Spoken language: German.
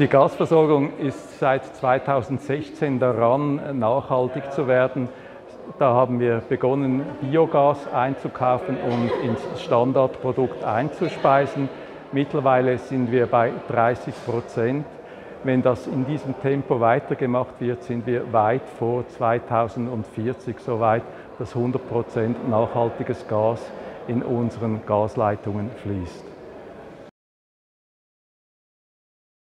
Die Gasversorgung ist seit 2016 daran, nachhaltig zu werden. Da haben wir begonnen, Biogas einzukaufen und ins Standardprodukt einzuspeisen. Mittlerweile sind wir bei 30 Prozent. Wenn das in diesem Tempo weitergemacht wird, sind wir weit vor 2040 so weit, dass 100 Prozent nachhaltiges Gas in unseren Gasleitungen fließt.